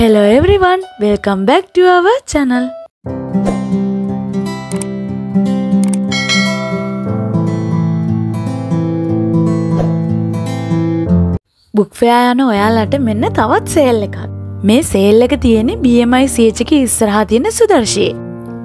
Hello everyone, welcome back to our channel. බුක්ෆයා යන ඔයාලට මෙන්න තවත් සේල් එකක්. මේ සේල් එක තියෙන BMI සේචක ඉස්සරහා තියෙන සුදර්ශයේ.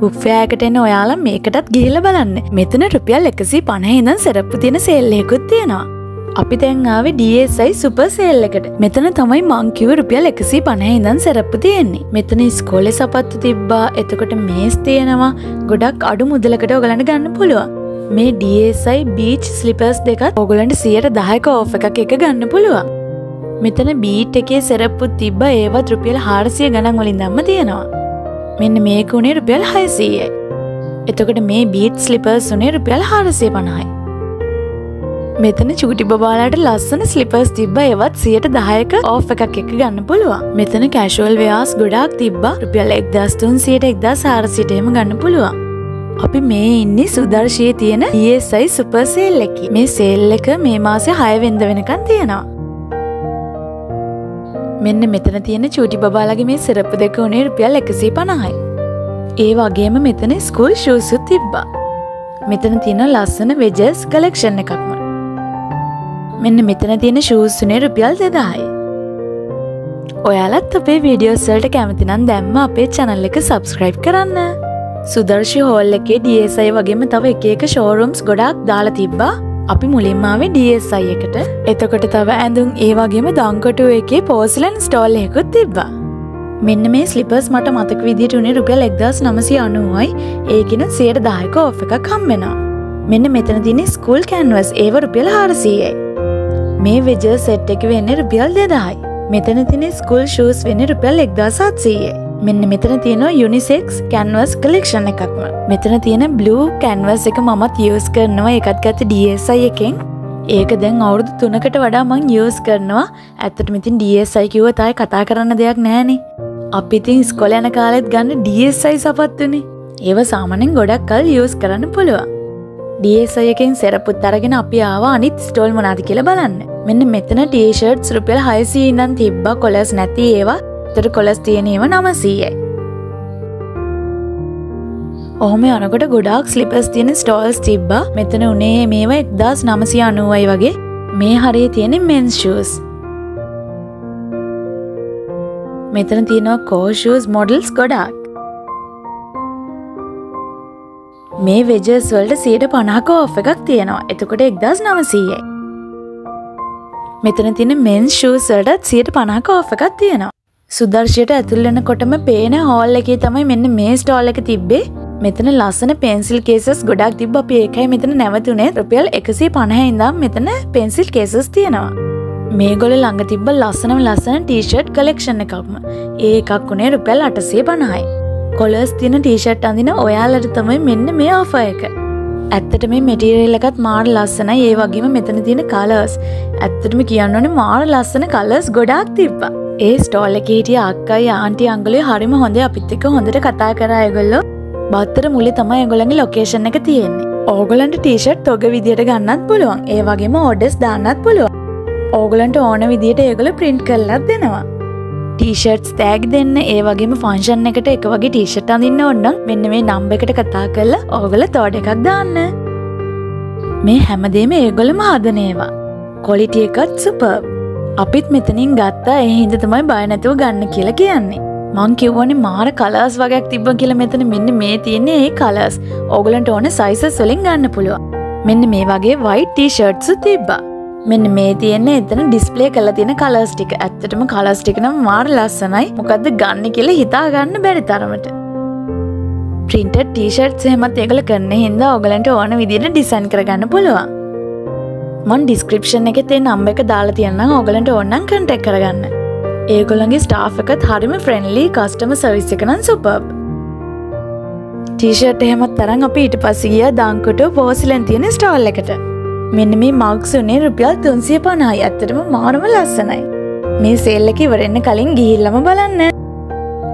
බුක්ෆෑකට එන්න ඔයාලා මේකටත් ගිහිල බලන්න මෙතන රුපියල් එකසි පණහිදන් සැරප්පු තියෙන සෙල්ලෙකුත් තියෙනවා. අපි දැන්ආාව DSI සුප සේල් එකට. මෙතන තමයි මංකිව රුපියල් එකසි පණහිදන් සැරප්පු තියෙන්නේ. මෙතන ස්කෝලෙ සපත්තු තිබ්බා. එතකොට මේස් තියෙනවා. ගොඩක් අඩු මුදලකට ඔගලන්න ගන්න පුළුවන්. මේ DSI බීච් ස්ලිපර්ස් දෙකත් ඔගලන්ට සියට දහයක ඕෆ එකක් එක ගන්න පුළුවන්. මෙතන බීට් එකේ සෙරප්පුත් තිබ්බ. ඒවත් රුපියල් හාරසිය ගණන් වලින් දම්ම තියෙනවා. මෙන්න මේක උනේ රුපියල් හයසීයයි. එතකොට මේ බීට් ස්ලිපර්ස් උනේ රුපියල් හාරසිය පණහයි මෙතන චූටි බබාලාට ලස්සන ස්ලිපර්ස් තිබ්බ ඒවත් සියට දහයක ඕ් එකක් එක ගන්න පුළුවන්. මෙතන කැශුවල් ව්‍යයාස් ගොඩක් තිබ්බ. රුපියල් එක්දස්තුන් සියට එක්දා සාරසිටයම ගන්න පුළුවන්. අපි මේ ඉන්නේ සුදර්ශයේ තියෙන ඒසයි සුපර්සේල් එකි. මේ සේල් එක මේ මාසේ හයවෙන්ද වෙනකන් තියෙනවා. මෙන්න මෙතන තියෙන චූටි බබාලගේ මේ සිරප්පු දෙක වනේ රුපියල් එකසී පණහයි ඒ වගේම මෙතන ස්කූල් ශූසුත් තිබ්බා. මෙතන තියෙන ලස්සන වෙජස් කලෙක්ෂන් එකක්ම. මෙන්න මෙතන තියෙන ශූස්සුනේ රුපියල් දෙදායි. ඔයාලත් අපේ වීඩියෝසල්ට කැමතිනම් දැම්ම අපේ චැනල් එක සබස්ක්‍රයිබ් කරන්න. සුදර්ශි හෝල් එකේ DSI වගේම තව එක එක ෂෝරුම්ස් ගොඩක් දාලා තිබ්බා. අපි මුලින්මාවේ DSI එකට. එතකොට තව ඇඳුම් ඒ වගේම දංකොටු එකේ පෝසිලන් ස්ටෝල් එකකුත් තිබ්බා. මෙන්න මේ ස්ලිපර්ස් මට මතක විදිට උනේ රුපියල් එක්දස් නමසි අනුවයි. ඒකෙන සයට දායක ඔෆ් එකක් කම්වෙනවා මෙන්න මෙතන තින ස්කූල් කැන්වස් ඒව රුපියල් හාරසීයයි. මේ වෙජ සෙට් එක වෙන්න රුපියල් දෙදායි. මෙතන තින ස්කූල් ෂූස් වෙන්න රුපියල් එක්දා සත්සීයේ මෙන්න මෙතන තියෙනවා යුනිසෙක්ස් කැන්වස් කලෙක්ෂණ එකක්ම. මෙතන තියෙන බ්ලූ කැන්වස් එක මමත් යස් කරනවා. එකත් ගත DSI එකෙන්. ඒක දැන් අවුරුදු තුනකට වඩා මං යස් කරනවා. ඇත්තට මිතින් DSI කිව්ව තයි කතා කරන්න දෙයක් නෑනේ අපිතින් ස්කොල යන කාලෙත් ගන්න DSI සපත්තුනේ ඒව සාමනෙන් ගොඩක් කල් යස් කරන්න පුළුවන්. DSIයකින් සෙරපුත් අරගෙන අපි ආවා අනිත් ස්ටෝල් මනාද කියලා බලන්න. මෙන්න මෙතන ටීෂර්ට්ස් රුපියල් හයසී ඉඳන් තිබ්බ කොලස් නැති ඒවා. තර කොලස් තියෙනීම නමසීයයි ඔහොම යනකොට ගොඩක් ස්ලිපස් තියෙන ස්ටෝල්ස් තිබ්බා. මෙතන උනේ මේවා එක්දස් නමසි අනුවයි වගේ. මේ හරේ තියෙන මෙන්ස්ෂස් මෙතන තියෙනවා කෝෂස් මොඩල්ස් ගොඩක්. මේ වෙජස් වල්ට සයට පනාක ඔෆ් එකක් තියෙනවා. එතකොට එක්දස් නමසීයයි මෙතන තින මෙන් ෂූසල්ටත් සියට පනාක ඔෆ් එකක් තියෙනවා. සුදර්ශයට ඇතුල්ලෙන කොටම පේන හෝල් එකේ තමයි මෙන්න මේ ස්ටෝල් එක තිබ්බේ. මෙතන ලස්සන පෙන්සිල් කේසස් ගොඩක් තිබ අප. ඒකයි මෙතන නැවතුනේ රුපියල් එකසි පණහැඉදම් මෙතන පෙන්සිල් කේසස් තියෙනවා. මේගොල ළඟ තිබ්බ ලස්සනම ලස්සන ටීෂට් කලෙක්ෂණ එකක්ම. ඒ එකක් වුණේ රුපැල් අටසේ පණහයි. කොලස් තින ටීෂට් අඳින ඔයාලට තමයි මෙන්න මේ ආෆ එක. ඇත්තට මේ මෙටීරල් එකත් මාර ලස්සන ඒ වගේම මෙතන තියෙන කලර්ස් ඇත්තටම කියන්න ඕනේ මාර ලස්සන කලර්ස් ගොඩාක් තිබ්බා. ඒ ස්ටෝල් එක හිටිය අක්කයි ආන්ටි අංගලේ හරිම හොඳ අපිත් එක්ක හොඳට කතා කරා ඒගොල්ලෝ. බත්තර මුලි තමයි ඇගොලගේ ලොකේෂන් එක තියෙන්නේ. ඕගලන්ට ටීෂට් තොග විදියට ගන්නත් පුළුවන්. ඒ වගේම ඕඩෙස් දාන්නත් පුළුවන්. ඕගලන්ට ඕන විදියට ඒගොල ප්‍රින්ට් කරලත් දෙනවා. ටීෂට්ස් තෑග් දෙන්න ඒ වගේම ෆංශන් එකට එක වගේ ටීෂට් අඳන්න ඔන්නම් මෙන්න මේ නම්බ එකට කතා කරලා ඕගල තෝඩ එකක් දාන්න. මේ හැමදේම ඒගොලම හදනේවා කොලිටිය එකත් සුප අපිත් මෙතනින් ගත්තා එහින්ද තමයි බයනැතුව ගන්න කියලා කියන්නේ. මං කිව්වනේ මාර කලර්ස් වගේක් තිබ්බ කියලා මෙතන මෙන්න මේ තියෙන්නේ ඒ කලර්ස් ඕගලන්ට ඕන සයිසස් වලින් ගන්න පුළුවන්. මෙන්න මේ වගේ වයිට් ටී-ෂර්ට්ස් තිබ්බා. මෙන්න මේ තියෙන්නේ එතන ඩිස්ප්ලේ කරලා තියෙන කලර්ස් ටික. ඇත්තටම කලර්ස් ටික නම් මාර ලස්සනයි. මොකද්ද ගන්න කියලා හිතා ගන්න බැරි තරමට. ප්‍රින්ටඩ් ටී-ෂර්ට්ස් එහෙමත් ඒගොල්ලෝ කරන හින්දා ඕගලන්ට ඕන විදිහට ඩිසයින් කරගන්න පුළුවන්. මන් ඩිස්ක්‍රිප්ෂන් එකේ තියෙන නම්බර් එක දාලා තියන්නම් ඕගලන්ට ඕනනම් කන්ටැක්ට් කරගන්න. ඒගොල්ලන්ගේ ස්ටාෆ් එකත් හරිම ෆ්‍රෙන්ලි කස්ටම සවිස් එක නම් සුපබ් ටීෂට් එහෙමත් තරන් අපි ඊට පසිගිය දංකොට පෝසිලන් තියෙන ස්ටෝල් එකට. මෙන්න මේ මක්සුනේ රුපියල් තුන්සිය පණහයි. ඇත්තටම මාරම ලස්සනයි. මේ සෙල් එක ඉවරෙන්න කලින් ගිහිල්ලම බලන්න.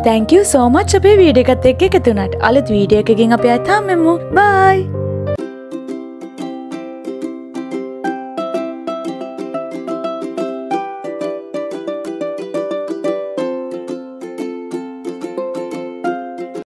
තැංකව සෝමච් අපේ වීඩියකත් එක්ක එකතුනට අලත් වීඩිය එකකින් අප ඇතාමෙමු බයි